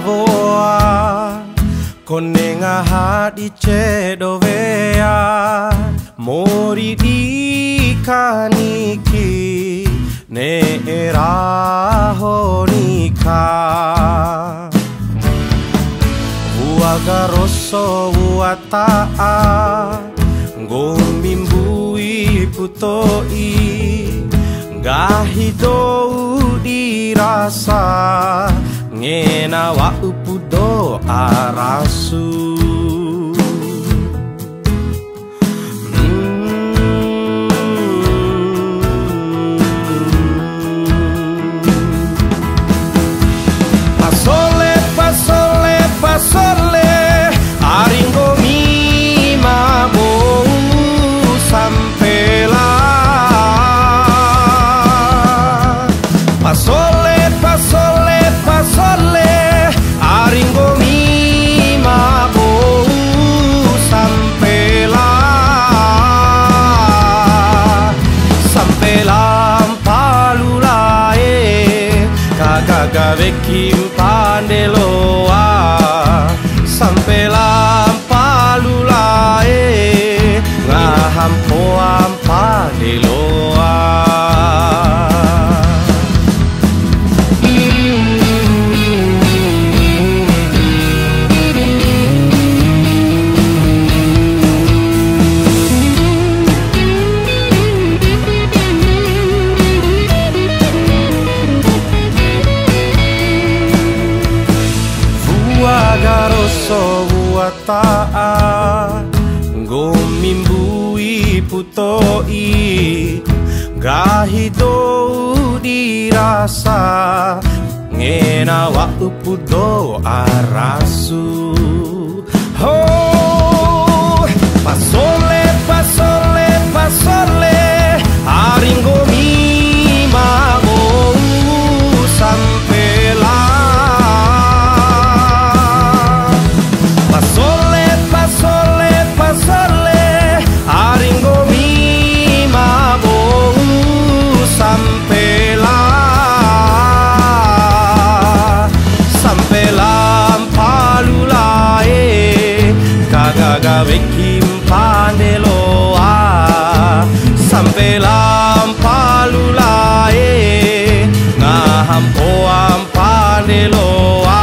voa Konenga hadice dovea Mori di kaniki Ne eraho nika Uaga rosso uataa Gombimbui putoi. Gahidou dirasa Ngena wa upudo arasu raga vecchi pandeloa, sampelar. Rosso vuataa Gomimbui putoi Gahidou dirasa. Ngena wa upudo arasu. Oh, gawekkim paneloa sampelam palulae ngaham poam paneloa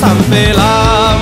sampelam